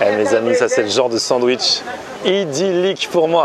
Eh mes amis, ça c'est le genre de sandwich idyllique pour moi.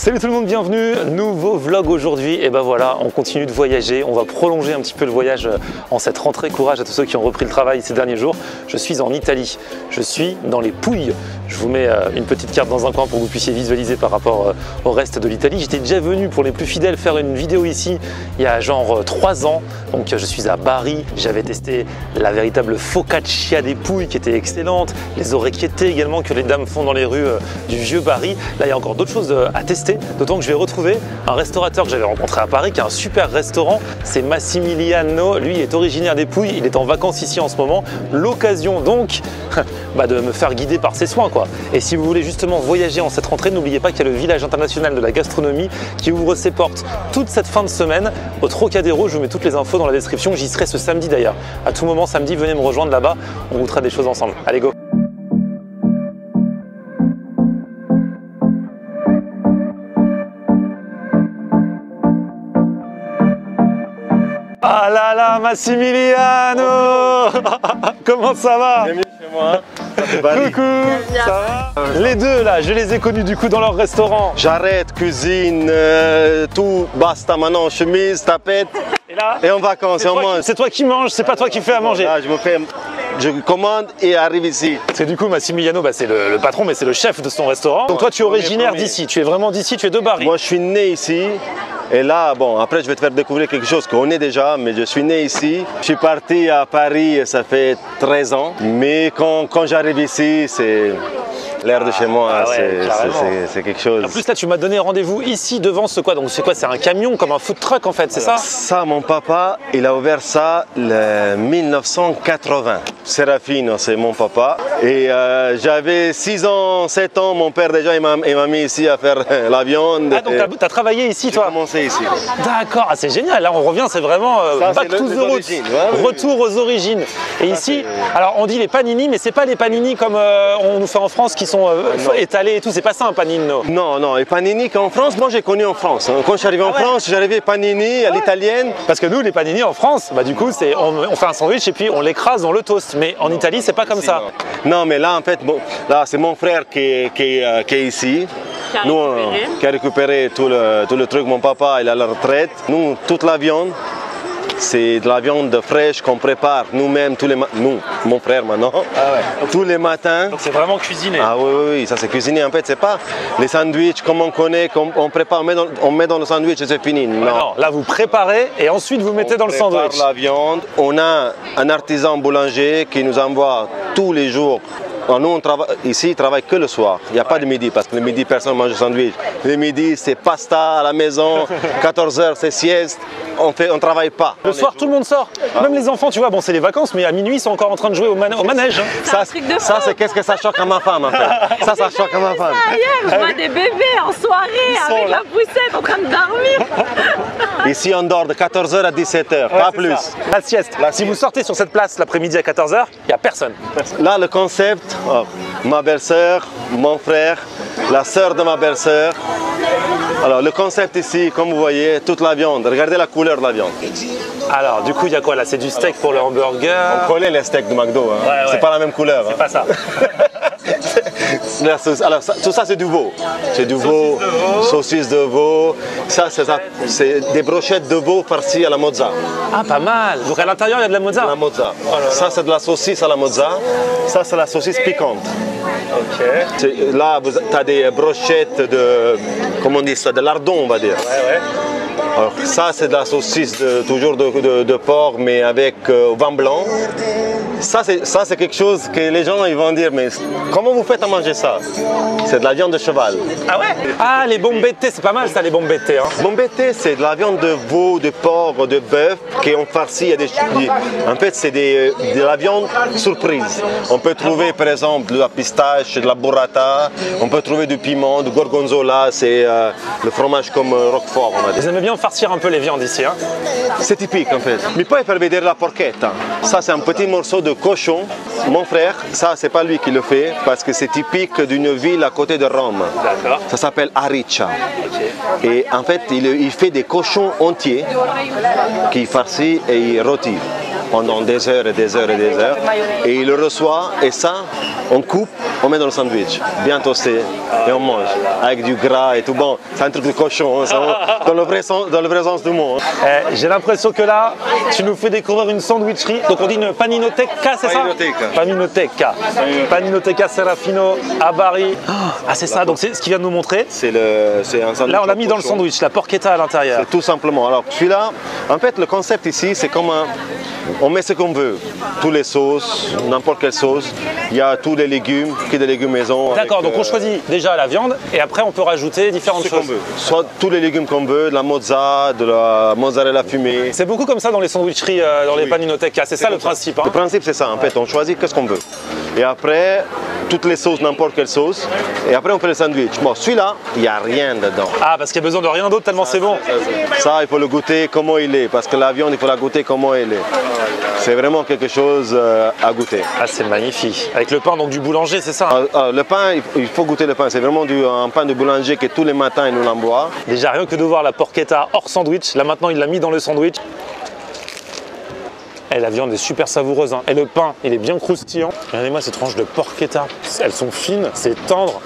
Salut tout le monde, bienvenue, nouveau vlog aujourd'hui. Et ben voilà, on continue de voyager, on va prolonger un petit peu le voyage euh, en cette rentrée, courage à tous ceux qui ont repris le travail ces derniers jours. Je suis en Italie, je suis dans les Pouilles, je vous mets euh, une petite carte dans un coin pour que vous puissiez visualiser par rapport euh, au reste de l'Italie. J'étais déjà venu pour les plus fidèles faire une vidéo ici il y a genre 3 ans, donc je suis à Bari, j'avais testé la véritable focaccia des Pouilles qui était excellente, les orecchiette également que les dames font dans les rues du vieux Bari. Là il y a encore d'autres choses à tester D'autant que je vais retrouver un restaurateur que j'avais rencontré à Paris, qui a un super restaurant. C'est Massimiliano. Lui est originaire des Pouilles. Il est en vacances ici en ce moment. L'occasion donc bah, de me faire guider par ses soins. quoi. Et si vous voulez justement voyager en cette rentrée, n'oubliez pas qu'il y a le village international de la gastronomie qui ouvre ses portes toute cette fin de semaine au Trocadéro. Je vous mets toutes les infos dans la description. J'y serai ce samedi d'ailleurs. À tout moment, samedi, venez me rejoindre là-bas. On goûtera des choses ensemble. Allez, go Ah là là, Massimiliano Comment ça va Bienvenue chez moi. Coucou Ça va Les deux là, je les ai connus du coup dans leur restaurant. J'arrête, cuisine, euh, tout, basta maintenant, chemise, tapette. Et là Et en vacances, et on mange. C'est toi qui manges, c'est pas toi qui fais à manger. Là, je me fais, je commande et arrive ici. Parce que du coup, Massimiliano, bah, c'est le, le patron, mais c'est le chef de son restaurant. Donc toi, tu es originaire d'ici, tu es vraiment d'ici, tu es de Bari. Moi, je suis né ici. Et là, bon, après, je vais te faire découvrir quelque chose qu'on est déjà, mais je suis né ici. Je suis parti à Paris, ça fait 13 ans. Mais quand, quand j'arrive ici, c'est l'air de chez moi. Ah ouais, c'est- quelque chose. En plus là, tu m'as donné rendez-vous ici devant ce quoi? Donc c'est quoi? C'est un camion comme un food truck en fait, c'est ça? Ça, mon papa, il a ouvert ça le 1980. Serafino, c'est mon papa. Et euh, j'avais 6 ans, 7 ans, mon père déjà, il m'a mis ici à faire la viande. Ah donc t'as- t'as travaillé ici J'ai toi? commencé ici. D'accord, ah, c'est génial. Là, on revient, c'est vraiment euh, Ça, back to the roots. ouais. Retour aux origines. Et ici, alors on dit les panini, mais c'est pas les panini comme euh, on nous fait en France qui sont euh, non. étalés et tout. C'est pas ça un panino. Non, non, et Panini qu'en France, moi j'ai connu en France. hein. Quand je suis arrivé en Ah ouais. France, j'arrivais Panini à l'italienne. Parce que nous, les panini en France, bah du coup, c'est on, on fait un sandwich et puis on l'écrase dans le toast. Mais en Italie, c'est pas comme ça. Non, mais là en fait, bon, là c'est mon frère qui est, qui euh, qui est ici. Qui a Nous, euh, récupéré. qui a récupéré tout le, tout le truc. Mon papa, il est à la retraite. Nous, toute la viande, c'est de la viande fraîche qu'on prépare nous-mêmes tous les matins. Nous, mon frère maintenant, tous les matins. Donc c'est vraiment cuisiné. Ah oui, oui, oui, ça c'est cuisiné. En fait, c'est pas les sandwichs comme on connaît, comme on prépare, on met dans, on met dans le sandwich et c'est fini. Non. Non, là vous préparez et ensuite vous mettez On dans le prépare sandwich. la viande. On a un artisan boulanger qui nous envoie tous les jours. Alors, Nous, on travaille, ici, il travaille que le soir. Il n'y a pas de midi parce que le midi, personne ne mange de sandwich. Le midi, c'est pasta à la maison. 14h, c'est sieste. On ne on travaille pas. Le soir, tout le monde sort. Ah. Même les enfants, tu vois, bon, c'est les vacances, mais à minuit, ils sont encore en train de jouer au, man- au manège. hein. Ça c'est qu'est-ce que ça choque à ma femme, en fait. Ça, ça choque à ma femme. Ailleurs, je vois des bébés en soirée avec là. la poussette en train de dormir. Ici, on dort de 14h à 17h, pas C'est plus. ça. La sieste. La si sieste. vous sortez sur cette place l'après-midi à 14h, il n'y a personne. Là, le concept, oh, ma belle-sœur, mon frère, la sœur de ma belle-sœur. Alors, le concept ici, comme vous voyez, toute la viande. Regardez la couleur de la viande. Alors, du coup, il y a quoi là? C'est du steak pour le hamburger? On connaît les steaks de McDo, hein. Ouais, ouais. c'est pas la même couleur. hein. Pas ça. La sauce- Alors, ça- tout ça, c'est du veau. C'est du veau, saucisse de veau. Ça, c'est ça- c'est des brochettes de veau farcies à la mozza. Ah, pas mal. Donc à l'intérieur, il y a de la mozza. La mozza. Oh là là. Ça, c'est de la saucisse à la mozza. Ça, c'est la saucisse piquante. Là, tu as des brochettes de, comment on dit ça, de lardon, on va dire. Ouais, ouais. Alors, ça, c'est de la saucisse de- toujours de, de- de porc, mais avec euh, vin blanc. Ça, c'est ça, c'est quelque chose que les gens ils vont dire, mais comment vous faites à manger ça? C'est de la viande de cheval. Ah ouais? Ah, les bombette, c'est pas mal ça, les bombette. Hein. Bombette, c'est de la viande de veau, de porc, de bœuf qui ont farci. a des- en fait, c'est des- de la viande surprise. On peut trouver, par exemple, de la pistache, de la burrata. On peut trouver du piment, du gorgonzola. C'est euh, le fromage comme euh, Roquefort, on va dire. Vous aimez bien farcir un peu les viandes ici. Hein. C'est typique en fait. Mais poi per vedere la porchetta. Ça c'est un petit morceau de cochon. Mon frère, ça, c'est pas lui qui le fait parce que c'est typique d'une ville à côté de Rome. Ça s'appelle Ariccia. Et en fait, il, il fait des cochons entiers qu'il farcit et il rôtit pendant des heures et des heures et des heures. Et il le reçoit et ça, on coupe, on met dans le sandwich, bien toasté et on mange avec du gras et tout. Bon, c'est un truc de cochon, hein, ça, dans, le vrai sens, dans le vrai sens du mot. hein. Eh, J'ai l'impression que là, tu nous fais découvrir une sandwicherie. Donc on dit une paninoteca, c'est ça Paninoteca. Paninoteca. Paninoteca Serafino à Bari. Ah, c'est ça, donc c'est ce qu'il vient de nous montrer. C'est le, c'est un sandwich Là, on l'a mis dans le sandwich, la porchetta à l'intérieur. Tout simplement. Alors celui-là, en fait, le concept ici, c'est comme un, on met ce qu'on veut, tous les sauces, n'importe quelle sauce. Il y a tous les légumes, des légumes maison. D'accord, donc on euh, choisit déjà la viande et après on peut rajouter différentes choses. veut. Soit tous les légumes qu'on veut, de la mozza, de la mozzarella fumée. C'est beaucoup comme ça dans les sandwicheries, euh, dans les Oui. paninoteca. C'est ça le principe. hein. Le principe, c'est ça. En fait, on choisit qu'est-ce qu'on veut. Et après, toutes les sauces, n'importe quelle sauce. Et après, on fait le sandwich. Bon, celui-là, il n'y a rien dedans. Ah, parce qu'il y a besoin de rien d'autre tellement c'est bon. Ça, il faut le goûter comment il est. Parce que la viande, il faut la goûter comment elle est. C'est vraiment quelque chose euh, à goûter. Ah, c'est magnifique. Avec le pain donc du boulanger, c'est ça Ah, ah, le pain, il- faut goûter le pain. C'est vraiment du, un pain de boulanger que tous les matins, il nous l'envoie. Déjà, rien que de voir la porchetta hors sandwich, là maintenant il l'a mis dans le sandwich. Et la viande est super savoureuse. hein. Et le pain, il est bien croustillant. Regardez-moi ces tranches de porchetta. Elles sont fines, c'est tendre.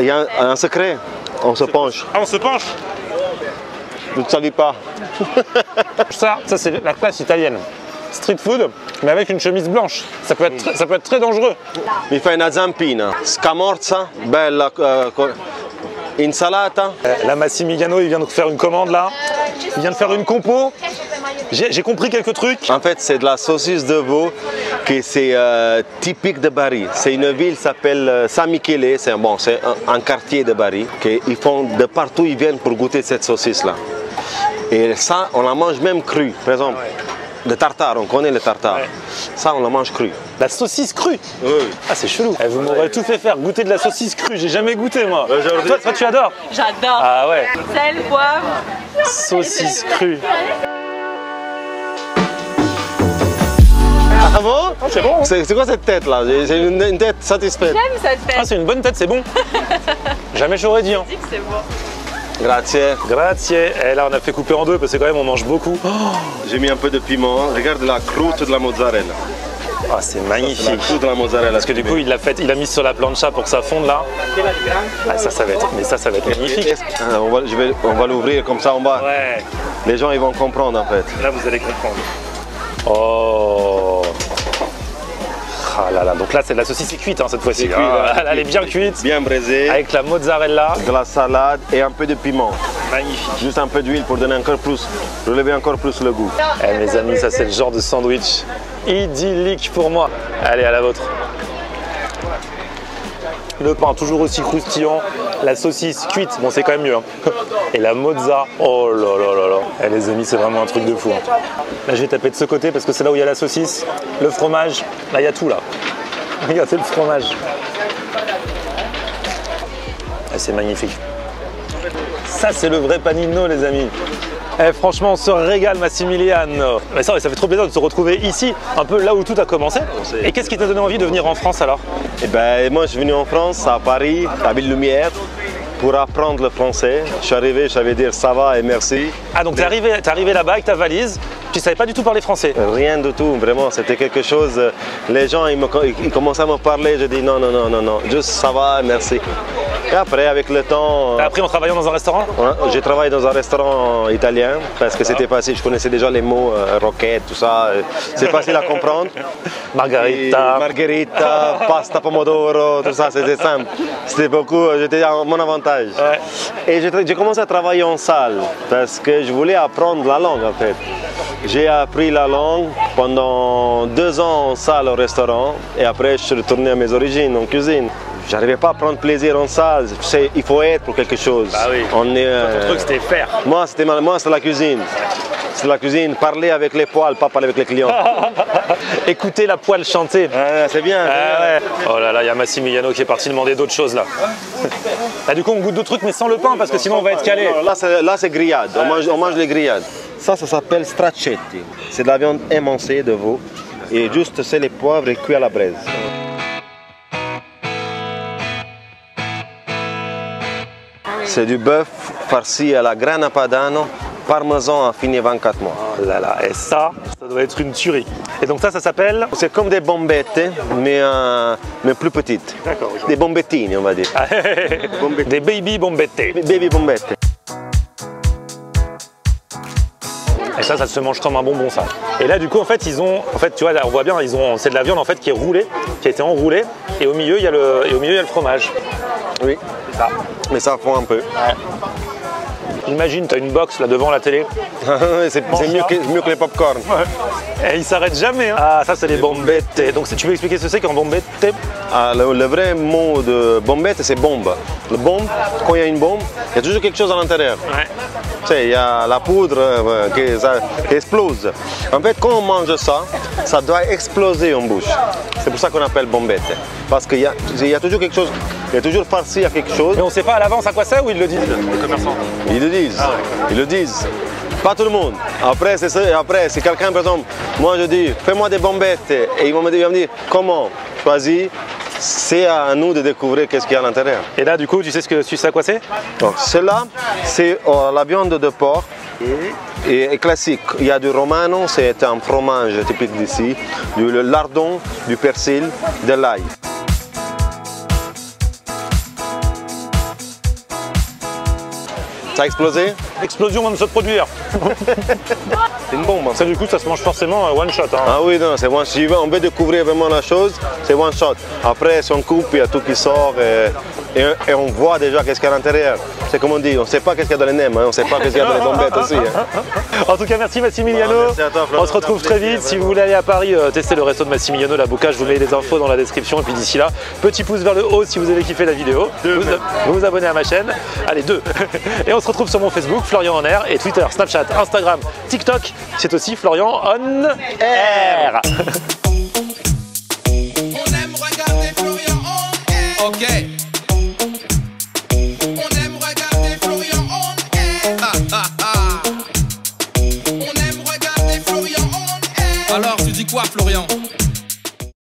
Il y a un, un secret. On se penche. Ah, on se penche Ne te salis pas. Ça, ça c'est la classe italienne. Street food, mais avec une chemise blanche. Ça peut être, très- ça peut être très dangereux. Mi fai una zampina. Scamorza, bella. eh, insalata. Là, Massimiliano, il vient de faire une commande là. Il vient de faire une compo. J'ai compris quelques trucs. En fait, c'est de la saucisse de veau qui c'est euh, typique de Bari. C'est une ville qui s'appelle euh, San Michele, c'est un, bon, c'est un, un quartier de Bari. que Ils font de partout, ils viennent pour goûter cette saucisse-là. Et ça, on la mange même crue. Par exemple, le tartare, on connaît le tartare. Ça, on la mange crue. La saucisse crue. Ah, c'est chelou. Eh, vous m'aurez tout fait faire goûter de la saucisse crue. J'ai jamais goûté, moi. Aujourd'hui- Toi, toi, tu adores J'adore. Ah ouais. Sel, poivre. Saucisse crue. Ah bon c'est bon. hein C'est c'est quoi cette tête-là J'ai j'ai une, une tête satisfaite. J'aime cette Ah, tête. c'est une bonne tête, c'est bon. Jamais j'aurais dit. Hein. Je dis que c'est bon. Grazie. Grazie. Et là, on a fait couper en deux parce que quand même, on mange beaucoup. Oh, J'ai mis un peu de piment. Regarde la croûte de la mozzarella. Ah, c'est La magnifique. croûte de la mozzarella. Parce que du coup, il l'a fait, il a mis sur la plancha pour que ça fonde là. Ah, ça, ça va être, mais ça, ça va être magnifique. Ah, on va, je vais- on va l'ouvrir comme ça en bas. Ouais. Les gens ils vont comprendre en fait. Là, vous allez comprendre. Oh. Ah là là. Donc là, c'est de la saucisse est cuite hein, cette fois-ci. Ah, elle est bien cuite. Bien braisé, Avec la mozzarella. de la salade et un peu de piment. Magnifique. Juste un peu d'huile pour donner encore plus, relever encore plus le goût. Eh mes amis, ça c'est le genre de sandwich idyllique pour moi. Allez, à la vôtre. Le pain toujours aussi croustillant, la saucisse cuite, bon c'est quand même mieux. hein. Et la mozza, oh là là là là. Eh, les amis, c'est vraiment un truc de fou. hein. Là je vais taper de ce côté parce que c'est là où il y a la saucisse, le fromage, là il y a tout là. Regardez le fromage. Eh, c'est magnifique. Ça, c'est le vrai panino, les amis. Eh, franchement, on se régale, Massimiliano. Mais ça, ça fait trop plaisir de se retrouver ici, un peu là où tout a commencé. Et qu'est-ce qui t'a donné envie de venir en France alors? Et ben moi je suis venu en France, à Paris, à Ville Lumière, pour apprendre le français. Je suis arrivé, je savais dire ça va et merci. Ah, donc t'es arrivé, t'es arrivé là-bas avec ta valise, tu savais pas du tout parler français. Rien du tout, vraiment, c'était quelque chose. euh, Les gens, ils, me, ils commençaient à me parler, je dis non, non, non, non, non, juste ça va, merci. Et après, avec le temps, T'as appris en travaillant dans un restaurant Ouais, J'ai travaillé dans un restaurant italien parce que c'était facile, je connaissais déjà les mots euh, roquette, tout ça. euh, C'est facile à comprendre. Et Margarita. margherita, pasta pomodoro, tout ça, c'était simple. C'était beaucoup, euh, j'étais à mon avantage. Ouais. Et j'ai commencé à travailler en salle parce que je voulais apprendre la langue en fait. J'ai appris la langue pendant deux ans en salle au restaurant et après je suis retourné à mes origines en cuisine. J'arrivais pas à prendre plaisir en salle. C'est- Il faut être pour quelque chose. Bah oui. On est, euh, Le truc c'était faire. moi, c'était ma- moi, c'est la cuisine. C'est la cuisine, parler avec les poils, pas parler avec les clients. Écoutez la poêle chanter. Ah, c'est bien. Ah ouais. Oh là là, il y a Massimiliano qui est parti demander d'autres choses là. Ah, du coup, on goûte d'autres trucs, mais sans le pain parce que sinon on va être calé. Là, c'est, là, c'est grillade. On mange, on mange les grillades. Ça, ça s'appelle straccetti. C'est de la viande émincée de veau. et juste c'est les poivres et cuit à la braise. C'est du bœuf farci à la grana padano, parmesan affiné 24 mois. Oh là là, et ça, ça doit être une tuerie. Et donc ça, ça s'appelle C'est comme des bombettes, mais, euh, mais plus petites. D'accord. Des bombettini, on va dire. des baby bombette. Baby bombettes. Ça, ça se mange comme un bonbon, ça. Et là, du coup, en fait, ils ont, en fait, tu vois, là, on voit bien, ils ont, c'est de la viande en fait qui est roulée, qui a été enroulée, et au milieu, il y a le, et au milieu, il y a le fromage. Oui, C'est ça. mais ça fond un peu. Imagine, tu as une box là devant la télé, c'est mieux que, mieux que les popcorn. et ils s'arrêtent jamais. hein. Ah, ça, c'est les bombettes. Donc, tu peux expliquer ce que c'est qu'un bombette? Ah, le, le vrai mot de bombette, c'est bombe. Le bombe, quand il y a une bombe, il y a toujours quelque chose à l'intérieur. Ouais. Il y a la poudre euh, qui, ça- qui explose. En fait, quand on mange ça, ça doit exploser en bouche. C'est pour ça qu'on appelle bombette. Parce qu'il y y a toujours quelque chose, il y a toujours farci à quelque chose. Mais on sait pas à l'avance à quoi c'est ou ils le disent, les commerçants Ils le disent. Ils le disent. Pas tout le monde. Après. Après, si quelqu'un, par exemple, moi je dis, fais-moi des bombettes, et ils vont me dire, ils vont me dire, comment? Choisis. C'est à nous de découvrir qu'est-ce qu'il y a à l'intérieur. Et là, du coup, tu sais ce que tu sais à quoi c'est? Donc, cela, c'est euh, la viande de porc. Et, et classique, il y a du romano, c'est un fromage typique d'ici, du lardon, du persil, de l'ail. Ça a explosé Explosion vient de se produire. C'est une bombe. hein. Ça, du coup, ça se mange forcément euh, one shot. hein. Ah oui, non, c'est one shot. On veut découvrir vraiment la chose, c'est one shot. Après, si on coupe, il y a tout qui sort et, et- et on voit déjà qu'est-ce qu'il y a à l'intérieur. C'est comme on dit, on ne sait pas qu'est-ce qu'il y a dans les nems, hein, on ne sait pas qu'est-ce qu'il y a dans les bombettes aussi. hein. En tout cas, merci Massimiliano. Ah, merci à toi. On se retrouve très vite. Si vous voulez aller à Paris euh, tester le resto de Massimiliano, la Boca, je vous mets les infos dans la description. Et puis d'ici là, petit pouce vers le haut si vous avez kiffé la vidéo. Vous, vous vous abonnez à ma chaîne. Allez, deux. Et on se retrouve sur mon Facebook, Florian en air, et Twitter, Snapchat, Instagram, TikTok. C'est aussi Florian on air. On aime regarder Florian on air. Ok. On aime regarder Florian on air. Ha, ha, ha. On aime regarder Florian on air. Alors, tu dis quoi, Florian?